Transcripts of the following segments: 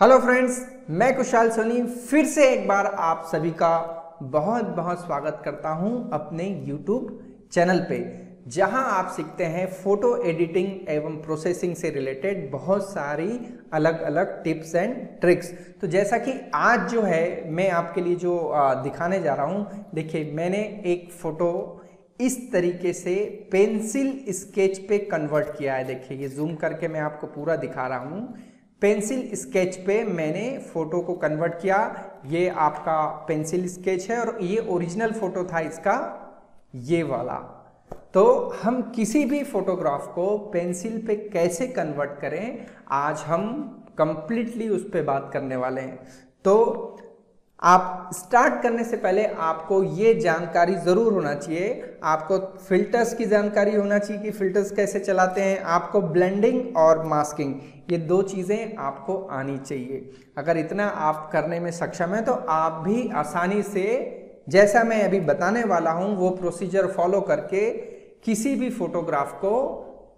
Hello friends मैं कुशाल सोनी फिर से एक बार आप सभी का बहुत बहुत स्वागत करता हूँ अपने यूट्यूब चैनल पे, जहाँ आप सीखते हैं फ़ोटो एडिटिंग एवं प्रोसेसिंग से रिलेटेड बहुत सारी अलग अलग टिप्स एंड ट्रिक्स तो जैसा कि आज जो है, मैं आपके लिए जो दिखाने जा रहा हूँ, देखिए, मैंने एक फ़ोटो इस तरीके से पेंसिल स्केच पे कन्वर्ट किया है। देखिए, ये जूम करके मैं आपको पूरा दिखा रहा हूँ। पेंसिल स्केच पे मैंने फ़ोटो को कन्वर्ट किया। ये आपका पेंसिल स्केच है और ये ओरिजिनल फ़ोटो था इसका, ये वाला। तो हम किसी भी फोटोग्राफ को पेंसिल पे कैसे कन्वर्ट करें, आज हम कंप्लीटली उस पर बात करने वाले हैं। तो आप स्टार्ट करने से पहले आपको ये जानकारी ज़रूर होना चाहिए। आपको फिल्टर्स की जानकारी होना चाहिए कि फिल्टर्स कैसे चलाते हैं। आपको ब्लेंडिंग और मास्किंग ये दो चीज़ें आपको आनी चाहिए। अगर इतना आप करने में सक्षम है तो आप भी आसानी से, जैसा मैं अभी बताने वाला हूँ, वो प्रोसीजर फॉलो करके किसी भी फोटोग्राफ को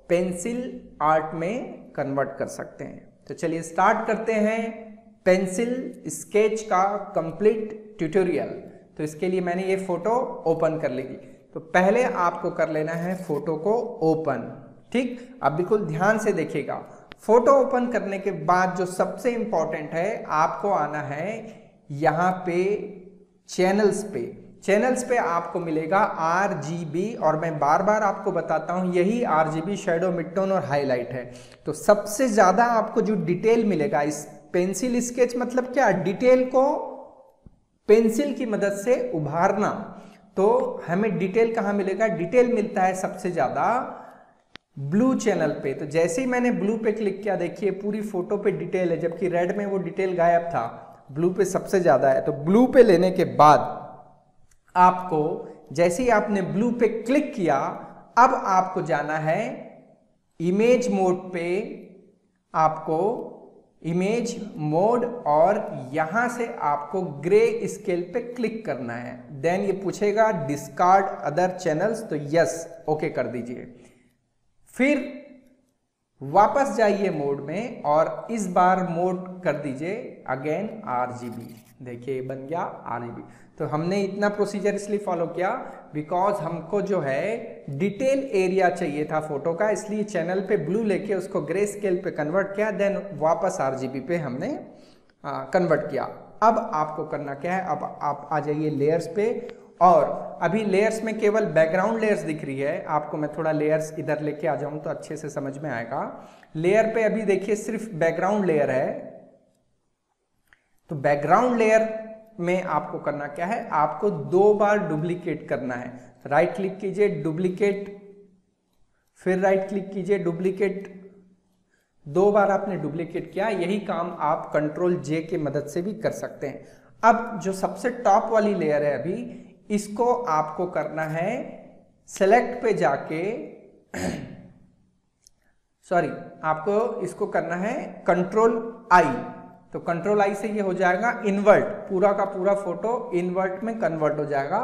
पेंसिल आर्ट में कन्वर्ट कर सकते हैं। तो चलिए स्टार्ट करते हैं। पेंसिल, स्केच का कंप्लीट ट्यूटोरियल। तो इसके लिए मैंने ये फ़ोटो ओपन कर लेगी तो पहले आपको कर लेना है फ़ोटो को ओपन। ठीक? अब बिल्कुल ध्यान से देखिएगा। फ़ोटो ओपन करने के बाद जो सबसे इंपॉर्टेंट है, आपको आना है यहाँ पे चैनल्स पे। चैनल्स पे आपको मिलेगा आर जी बी और मैं बार बार आपको बताता हूँ, यही R G B shadow midtone और हाईलाइट है। तो सबसे ज़्यादा आपको जो डिटेल मिलेगा इस पेंसिल स्केच मतलब क्या? डिटेल को पेंसिल की मदद से उभारना। तो हमें डिटेल कहाँ मिलेगा? डिटेल मिलता है सबसे ज़्यादा ब्लू चैनल पे। तो जैसे ही मैंने ब्लू पे क्लिक किया, देखिए पूरी फ़ोटो पे डिटेल है, जबकि रेड में वो डिटेल गायब था। ब्लू पे सबसे ज़्यादा है। तो ब्लू पे लेने के बाद आपको, जैसे ही आपने ब्लू पे क्लिक किया, अब आपको जाना है इमेज मोड पे। आपको इमेज मोड और यहाँ से आपको ग्रे स्केल पे क्लिक करना है। देन ये पूछेगा डिस्कार्ड अदर चैनल्स तो यस ओके कर दीजिए। फिर वापस जाइए मोड में और इस बार मोड कर दीजिए अगेन आरजीबी देखिए, बन गया आरजीबी तो हमने इतना प्रोसीजर इसलिए फॉलो किया बिकॉज़ हमको जो है डिटेल एरिया चाहिए था फ़ोटो का, इसलिए चैनल पे ब्लू लेके उसको ग्रे स्केल पे कन्वर्ट किया देन वापस आर पे हमने कन्वर्ट किया। अब आपको करना क्या है? अब आप आ जाइए लेयर्स पे और अभी लेयर्स में केवल बैकग्राउंड लेयर्स दिख रही है। आपको मैं थोड़ा लेयर्स इधर लेके आ जाऊँ तो अच्छे से समझ में आएगा। लेयर पे अभी देखिए सिर्फ़ बैकग्राउंड लेयर है। तो बैकग्राउंड लेयर में आपको करना क्या है? आपको दो बार डुप्लीकेट करना है। राइट क्लिक कीजिए डुप्लीकेट फिर राइट क्लिक कीजिए डुप्लीकेट दो बार आपने डुप्लीकेट किया, यही काम आप कंट्रोल जे के मदद से भी कर सकते हैं। अब जो सबसे टॉप वाली लेयर है अभी, इसको आपको करना है सेलेक्ट पे जाके। सॉरी आपको इसको करना है कंट्रोल आई तो कंट्रोल आई से ये हो जाएगा इन्वर्ट पूरा का पूरा फ़ोटो इन्वर्ट में कन्वर्ट हो जाएगा।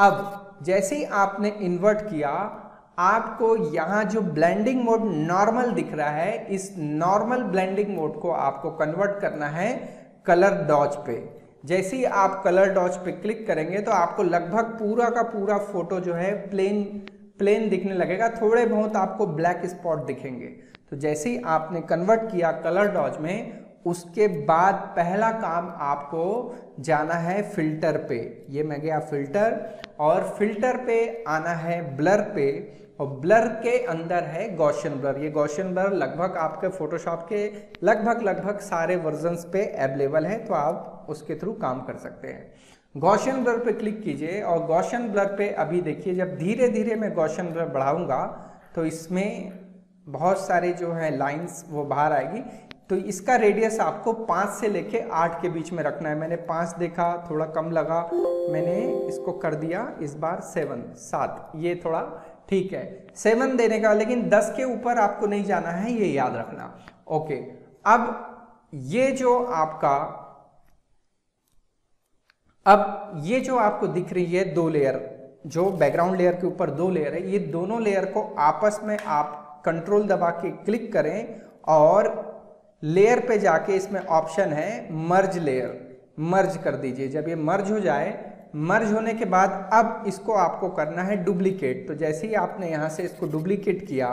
अब, जैसे ही आपने इन्वर्ट किया, आपको यहाँ जो ब्लेंडिंग मोड नॉर्मल दिख रहा है, इस नॉर्मल ब्लेंडिंग मोड को आपको कन्वर्ट करना है कलर डॉच पे। जैसे ही आप कलर डॉच पे क्लिक करेंगे तो आपको लगभग पूरा का पूरा फ़ोटो जो है प्लेन प्लेन दिखने लगेगा। थोड़े बहुत आपको ब्लैक स्पॉट दिखेंगे। तो जैसे ही आपने कन्वर्ट किया कलर डॉच में उसके बाद पहला काम आपको जाना है फ़िल्टर पे। ये मैं गया फ़िल्टर और फ़िल्टर पे आना है ब्लर पे और ब्लर के अंदर है गौशन ब्लर। ये गौशन ब्लर लगभग आपके फोटोशॉप के लगभग लगभग सारे वर्जन्स पे अवेलेबल है तो आप उसके थ्रू काम कर सकते हैं। गौशन ब्लर पे क्लिक कीजिए और गौशन ब्लर पे अभी देखिए, जब धीरे धीरे मैं गौशन ब्लर बढ़ाऊँगा तो इसमें बहुत सारे जो है लाइंस वो बाहर आएगी। तो इसका रेडियस आपको पाँच से लेके आठ के बीच में रखना है। मैंने पाँच देखा, थोड़ा कम लगा। मैंने इसको कर दिया इस बार सेवन सात। ये थोड़ा ठीक है। सेवन देने का, लेकिन दस के ऊपर आपको नहीं जाना है, ये याद रखना। ओके, अब ये जो आपका, अब ये जो आपको दिख रही है दो लेयर जो बैकग्राउंड लेयर के ऊपर दो लेयर है, ये दोनों लेयर को आपस में आप कंट्रोल दबा के क्लिक करें और लेयर पे जाके इसमें ऑप्शन है मर्ज लेयर मर्ज कर दीजिए। जब ये मर्ज हो जाए मर्ज होने के बाद अब इसको आपको करना है डुप्लीकेट तो जैसे ही आपने यहाँ से इसको डुप्लीकेट किया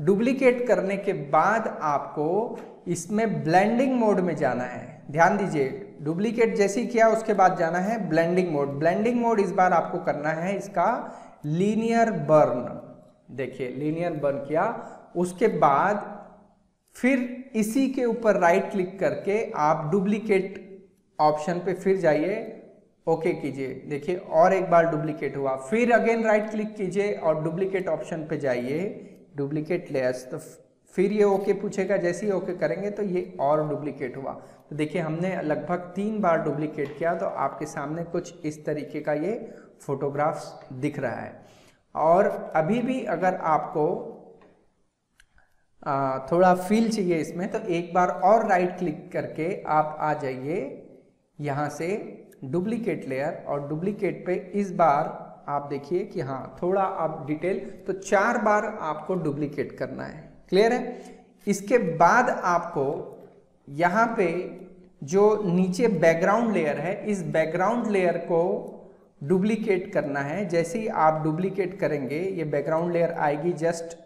डुप्लीकेट करने के बाद आपको इसमें ब्लेंडिंग मोड में जाना है। ध्यान दीजिए डुप्लीकेट जैसे ही किया, उसके बाद जाना है ब्लेंडिंग मोड ब्लेंडिंग मोड इस बार आपको करना है इसका लीनियर बर्न देखिए लीनियर बर्न किया। उसके बाद फिर इसी के ऊपर राइट क्लिक करके आप डुप्लीकेट ऑप्शन पे फिर जाइए। ओके कीजिए। देखिए, और एक बार डुप्लीकेट हुआ। फिर अगेन राइट क्लिक कीजिए और डुप्लीकेट ऑप्शन पे जाइए। डुप्लीकेट लेयर्स तो फिर ये ओके पूछेगा, जैसे ही ओके करेंगे तो ये और डुप्लीकेट हुआ। तो देखिए, हमने लगभग तीन बार डुप्लीकेट किया तो आपके सामने कुछ इस तरीके का ये फोटोग्राफ्स दिख रहा है। और अभी भी अगर आपको थोड़ा फील चाहिए इसमें तो एक बार और राइट क्लिक करके आप आ जाइए यहाँ से डुप्लीकेट लेयर और डुप्लीकेट पे इस बार आप देखिए कि हाँ थोड़ा आप डिटेल तो चार बार आपको डुप्लीकेट करना है। क्लियर है? इसके बाद आपको यहाँ पे जो नीचे बैकग्राउंड लेयर है, इस बैकग्राउंड लेयर को डुप्लीकेट करना है। जैसे ही आप डुप्लीकेट करेंगे, ये बैकग्राउंड लेयर आएगी जस्ट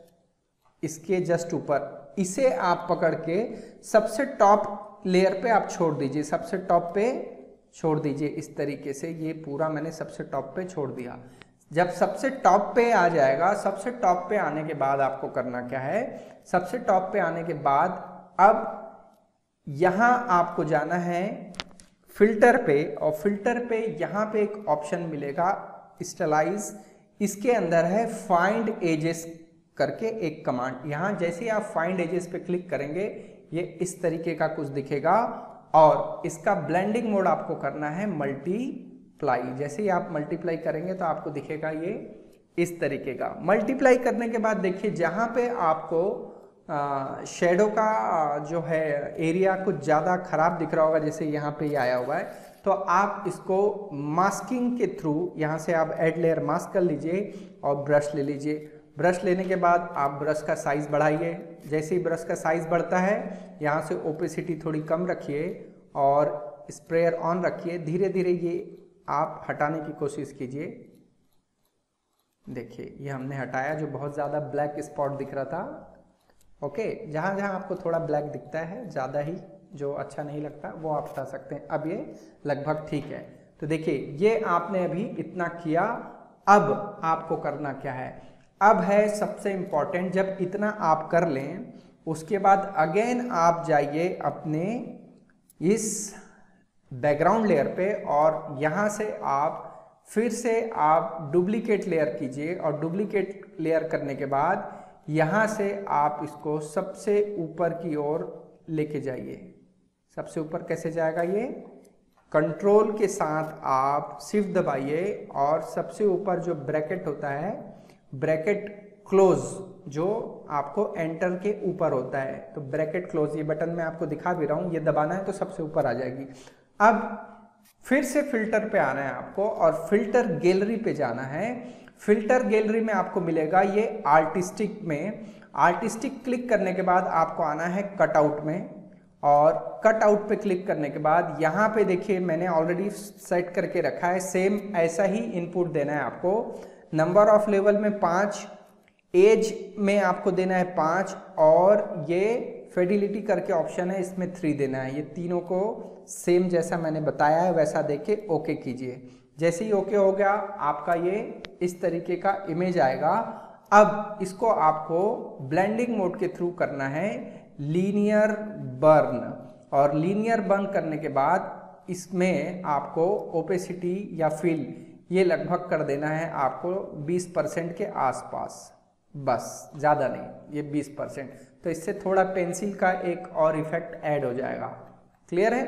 इसके जस्ट ऊपर। इसे आप पकड़ के सबसे टॉप लेयर पे आप छोड़ दीजिए, सबसे टॉप पे छोड़ दीजिए। इस तरीके से ये पूरा मैंने सबसे टॉप पे छोड़ दिया। जब सबसे टॉप पे आ जाएगा, सबसे टॉप पे आने के बाद आपको करना क्या है? सबसे टॉप पे आने के बाद अब यहाँ आपको जाना है फ़िल्टर पे, और फ़िल्टर पे यहाँ पे एक ऑप्शन मिलेगा स्टलाइज। इसके अंदर है फाइंड एजेस करके एक कमांड यहाँ जैसे आप फाइंड एजेस पे क्लिक करेंगे, ये इस तरीके का कुछ दिखेगा और इसका ब्लेंडिंग मोड आपको करना है मल्टीप्लाई जैसे ही आप मल्टीप्लाई करेंगे तो आपको दिखेगा ये इस तरीके का। मल्टीप्लाई करने के बाद देखिए, जहाँ पे आपको शेडो का जो है एरिया कुछ ज़्यादा खराब दिख रहा होगा, जैसे यहाँ पे ये आया हुआ है तो आप इसको मास्किंग के थ्रू यहाँ से आप एड लेयर मास्क कर लीजिए और ब्रश ले लीजिए। ब्रश लेने के बाद आप ब्रश का साइज़ बढ़ाइए। जैसे ही ब्रश का साइज़ बढ़ता है, यहाँ से ओपेसिटी थोड़ी कम रखिए और स्प्रेयर ऑन रखिए। धीरे धीरे ये आप हटाने की कोशिश कीजिए। देखिए, ये हमने हटाया जो बहुत ज़्यादा ब्लैक स्पॉट दिख रहा था। ओके जहाँ जहाँ आपको थोड़ा ब्लैक दिखता है, ज़्यादा ही जो अच्छा नहीं लगता, वो आप हटा सकते हैं। अब ये लगभग ठीक है। तो देखिए, ये आपने अभी इतना किया। अब आपको करना क्या है? अब है सबसे इंपॉर्टेंट जब इतना आप कर लें, उसके बाद अगेन आप जाइए अपने इस बैकग्राउंड लेयर पे और यहाँ से आप फिर से आप डुप्लीकेट लेयर कीजिए और डुप्लीकेट लेयर करने के बाद यहाँ से आप इसको सबसे ऊपर की ओर लेके जाइए। सबसे ऊपर कैसे जाएगा ये? कंट्रोल के साथ आप सिर्फ़ दबाइए और सबसे ऊपर जो ब्रैकेट होता है ब्रैकेट क्लोज जो आपको एंटर के ऊपर होता है। तो ब्रैकेट क्लोज, ये बटन मैं आपको दिखा भी रहा हूँ, ये दबाना है तो सबसे ऊपर आ जाएगी। अब फिर से फ़िल्टर पे आना है आपको और फ़िल्टर गैलरी पे जाना है। फ़िल्टर गैलरी में आपको मिलेगा ये आर्टिस्टिक में। आर्टिस्टिक क्लिक करने के बाद आपको आना है कटआउट में और कट आउट पे क्लिक करने के बाद यहाँ पे देखिए मैंने ऑलरेडी सेट करके रखा है, सेम ऐसा ही इनपुट देना है आपको। नंबर ऑफ़ लेवल में पाँच, एज में आपको देना है पाँच, और ये फेडिलिटी करके ऑप्शन है, इसमें थ्री देना है। ये तीनों को सेम जैसा मैंने बताया है, वैसा देके ओके कीजिए। जैसे ही ओके हो गया, आपका ये इस तरीके का इमेज आएगा। अब इसको आपको ब्लेंडिंग मोड के थ्रू करना है लीनियर बर्न और लीनियर बर्न करने के बाद इसमें आपको ओपेसिटी या फिल ये लगभग कर देना है आपको 20 परसेंट के आसपास। बस, ज़्यादा नहीं, ये 20 परसेंट। तो इससे थोड़ा पेंसिल का एक और इफ़ेक्ट ऐड हो जाएगा। क्लियर है?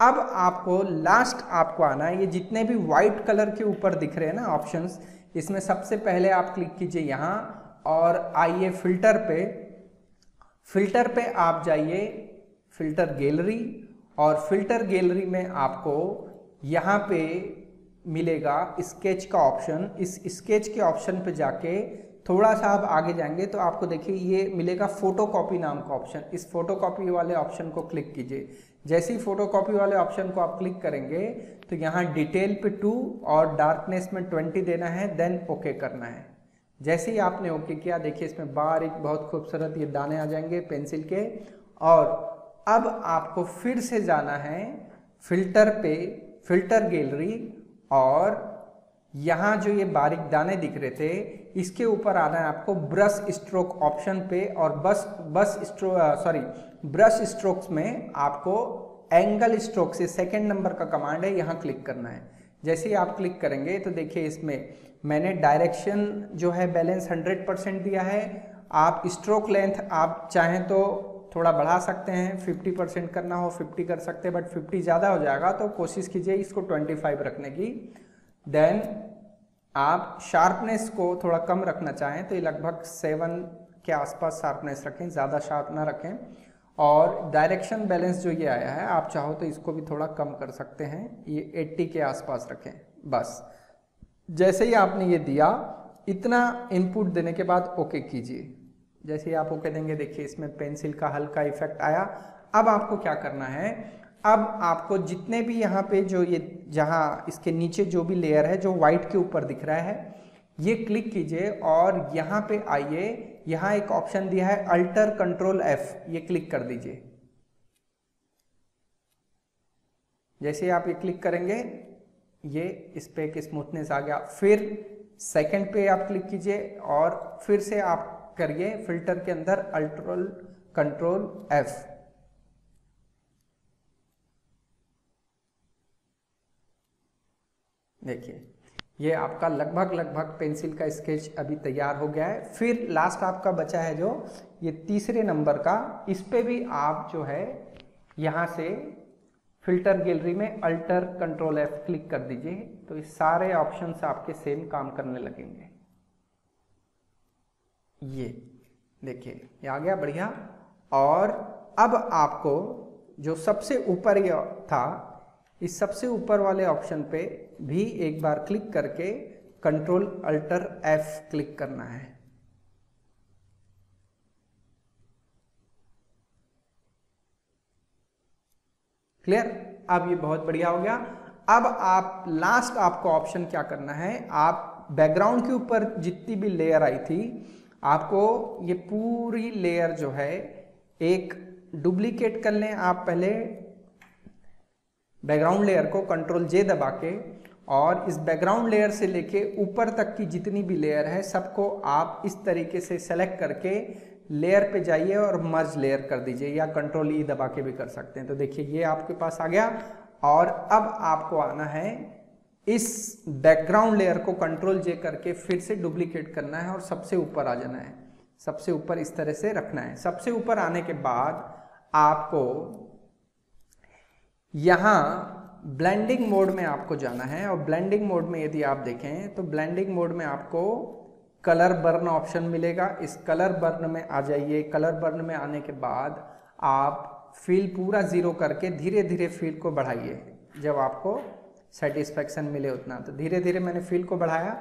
अब आपको, लास्ट आपको आना है। ये जितने भी वाइट कलर के ऊपर दिख रहे हैं ना ऑप्शंस, इसमें सबसे पहले आप क्लिक कीजिए यहाँ और आइए फ़िल्टर पे। फ़िल्टर पे आप जाइए, फ़िल्टर गैलरी, और फ़िल्टर गैलरी में आपको यहाँ पे मिलेगा। स्केच का ऑप्शन इस स्केच के ऑप्शन पे जाके थोड़ा सा आप आगे जाएँगे तो आपको देखिए, ये मिलेगा फ़ोटो कॉपी नाम का ऑप्शन इस फ़ोटो कॉपी वाले ऑप्शन को क्लिक कीजिए। जैसे ही फ़ोटो कॉपी वाले ऑप्शन को आप क्लिक करेंगे तो यहाँ डिटेल पे टू और डार्कनेस में ट्वेंटी देना है देन ओके करना है। जैसे ही आपने ओके किया, देखिए इसमें बारीक बहुत खूबसूरत ये दाने आ जाएँगे पेंसिल के। और अब आपको फिर से जाना है फ़िल्टर पे फ़िल्टर गैलरी और यहाँ जो ये बारीक दाने दिख रहे थे, इसके ऊपर आना है आपको ब्रश स्ट्रोक ऑप्शन पे और बस बस स्ट्रो सॉरी ब्रश स्ट्रोक्स में आपको एंगल स्ट्रोक से सेकेंड नंबर का कमांड है, यहाँ क्लिक करना है। जैसे ही आप क्लिक करेंगे तो देखिए इसमें मैंने डायरेक्शन जो है बैलेंस 100 परसेंट दिया है। आप स्ट्रोक लेंथ आप चाहें तो थोड़ा बढ़ा सकते हैं 50 परसेंट करना हो 50 कर सकते हैं बट 50 ज़्यादा हो जाएगा तो कोशिश कीजिए इसको 25 रखने की। देन आप शार्पनेस को थोड़ा कम रखना चाहें तो ये लगभग सेवन के आसपास शार्पनेस रखें, ज़्यादा शार्प ना रखें। और डायरेक्शन बैलेंस जो ये आया है, आप चाहो तो इसको भी थोड़ा कम कर सकते हैं, ये 80 के आसपास रखें, बस। जैसे ही आपने ये दिया, इतना इनपुट देने के बाद ओके कीजिए। जैसे ही आप ओके देंगे देखिए, इसमें पेंसिल का हल्का इफ़ेक्ट आया। अब आपको क्या करना है? अब आपको जितने भी यहाँ पे जो ये, जहाँ इसके नीचे जो भी लेयर है, जो व्हाइट के ऊपर दिख रहा है, ये क्लिक कीजिए और यहाँ पे आइए। यहाँ एक ऑप्शन दिया है अल्टर कंट्रोल एफ़ ये क्लिक कर दीजिए। जैसे आप ये क्लिक करेंगे, ये इस पर एक स्मूथनेस आ गया। फिर सेकंड पे आप क्लिक कीजिए और फिर से आप करिए फ़िल्टर के अंदर अल्ट्रोल कंट्रोल एफ़। देखिए, ये आपका लगभग लगभग पेंसिल का स्केच अभी तैयार हो गया है। फिर लास्ट आपका बचा है जो, ये तीसरे नंबर का। इस पे भी आप जो है, यहाँ से फ़िल्टर गैलरी में अल्टर कंट्रोल एफ़ क्लिक कर दीजिए तो ये सारे ऑप्शंस आपके सेम काम करने लगेंगे। ये, देखिए, ये आ गया बढ़िया। और अब आपको जो सबसे ऊपर ये था, इस सबसे ऊपर वाले ऑप्शन पे भी एक बार क्लिक करके कंट्रोल अल्टर एफ़ क्लिक करना है। क्लियर? अब ये बहुत बढ़िया हो गया। अब आप, लास्ट आपको ऑप्शन क्या करना है? आप बैकग्राउंड के ऊपर जितनी भी लेयर आई थी आपको ये पूरी लेयर जो है, एक डुप्लीकेट कर लें आप पहले बैकग्राउंड लेयर को कंट्रोल जे दबा के और इस बैकग्राउंड लेयर से लेके ऊपर तक की जितनी भी लेयर है, सबको आप इस तरीके से सेलेक्ट करके लेयर पे जाइए और मर्ज लेयर कर दीजिए या कंट्रोल ई दबा के भी कर सकते हैं। तो देखिए, ये आपके पास आ गया और अब आपको आना है इस बैकग्राउंड लेयर को कंट्रोल जे करके फिर से डुप्लीकेट करना है और सबसे ऊपर आ जाना है। सबसे ऊपर इस तरह से रखना है। सबसे ऊपर आने के बाद आपको यहाँ ब्लेंडिंग मोड में आपको जाना है और ब्लेंडिंग मोड में यदि आप देखें तो ब्लेंडिंग मोड में आपको कलर बर्न ऑप्शन मिलेगा। इस कलर बर्न में आ जाइए। कलर बर्न में आने के बाद आप फील पूरा ज़ीरो करके धीरे धीरे फील को बढ़ाइए। जब आपको सेटिस्फेक्शन मिले उतना। तो धीरे धीरे मैंने फील को बढ़ाया।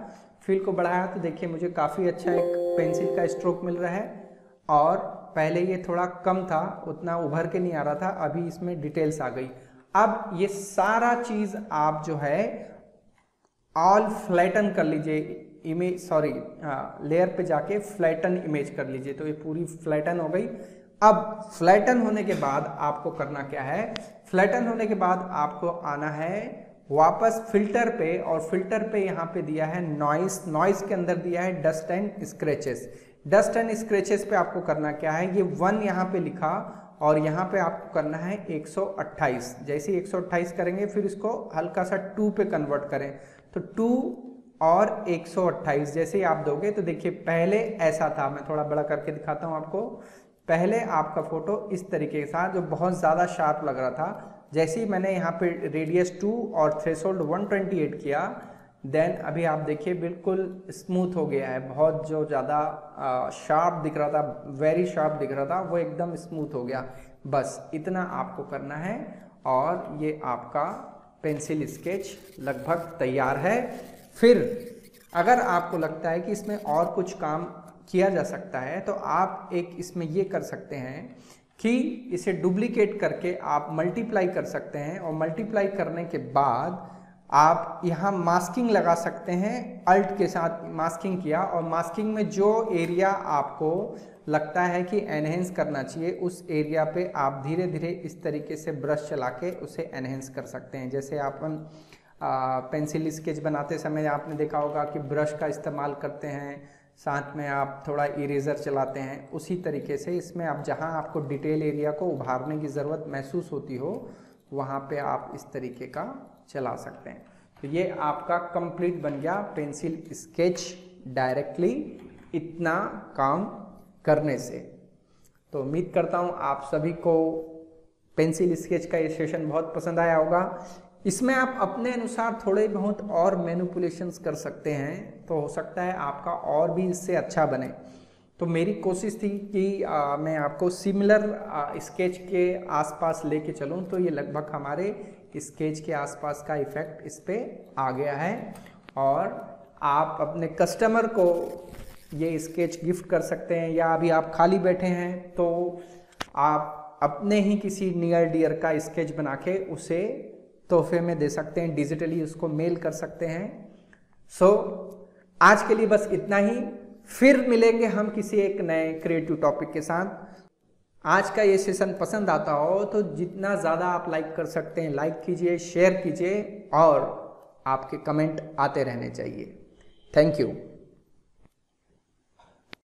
फील को बढ़ाया तो देखिए, मुझे काफ़ी अच्छा एक पेंसिल का स्ट्रोक मिल रहा है। और पहले ये थोड़ा कम था, उतना उभर के नहीं आ रहा था, अभी इसमें डिटेल्स आ गई। अब ये सारा चीज़ आप जो है ऑल फ्लैटन कर लीजिए। इमेज सॉरी लेयर पे जाके फ्लैटन इमेज कर लीजिए। तो ये पूरी फ्लैटन हो गई। अब फ्लैटन होने के बाद आपको करना क्या है? फ्लैटन होने के बाद आपको आना है वापस फ़िल्टर पे और फ़िल्टर पे यहाँ पे दिया है नॉइस नॉइस के अंदर दिया है dust and scratches dust and scratches पे आपको करना क्या है? ये वन यहाँ पे लिखा और यहाँ पे आपको करना है 128 जैसे 128 करेंगे, फिर इसको हल्का सा टू पे कन्वर्ट करें. तो टू और 128 जैसे ही आप दोगे तो देखिए पहले ऐसा था. मैं थोड़ा बड़ा करके दिखाता हूँ आपको. पहले आपका फ़ोटो इस तरीके के साथ जो बहुत ज़्यादा शार्प लग रहा था. जैसे ही मैंने यहाँ पे रेडियस टू और थ्रेसोल्ड 128 किया देन अभी आप देखिए बिल्कुल स्मूथ हो गया है। बहुत जो ज़्यादा शार्प दिख रहा था वेरी शार्प दिख रहा था, वो एकदम स्मूथ हो गया। बस इतना आपको करना है और ये आपका पेंसिल स्केच लगभग तैयार है। फिर अगर आपको लगता है कि इसमें और कुछ काम किया जा सकता है तो आप एक इसमें ये कर सकते हैं कि इसे डुप्लीकेट करके आप मल्टीप्लाई कर सकते हैं और मल्टीप्लाई करने के बाद आप यहाँ मास्किंग लगा सकते हैं अल्ट के साथ मास्किंग किया और मास्किंग में जो एरिया आपको लगता है कि एनहेंस करना चाहिए, उस एरिया पे आप धीरे धीरे इस तरीके से ब्रश चला के उसे एनहेंस कर सकते हैं। जैसे अपन पेंसिल स्केच बनाते समय आपने देखा होगा कि ब्रश का इस्तेमाल करते हैं साथ में आप थोड़ा इरेज़र चलाते हैं, उसी तरीके से इसमें आप जहाँ आपको डिटेल एरिया को उभारने की ज़रूरत महसूस होती हो, वहाँ पे आप इस तरीके का चला सकते हैं। तो ये आपका कंप्लीट बन गया पेंसिल स्केच डायरेक्टली इतना काम करने से। तो उम्मीद करता हूँ आप सभी को पेंसिल स्केच का ये सेशन बहुत पसंद आया होगा। इसमें आप अपने अनुसार थोड़े बहुत और मैनुपुलेशंस कर सकते हैं तो हो सकता है आपका और भी इससे अच्छा बने। तो मेरी कोशिश थी कि आ, मैं आपको सिमिलर स्केच के आसपास लेके चलूँ तो ये लगभग हमारे स्केच के आसपास का इफ़ेक्ट इस पर आ गया है। और आप अपने कस्टमर को ये स्केच गिफ्ट कर सकते हैं या अभी आप खाली बैठे हैं तो आप अपने ही किसी नियर डियर का स्केच बना के उसे तोहफे में दे सकते हैं डिजिटली उसको मेल कर सकते हैं। सो so, आज के लिए बस इतना ही। फिर मिलेंगे हम किसी एक नए क्रिएटिव टॉपिक के साथ। आज का ये सेशन पसंद आता हो तो जितना ज़्यादा आप लाइक कर सकते हैं लाइक कीजिए शेयर कीजिए और आपके कमेंट आते रहने चाहिए। Thank you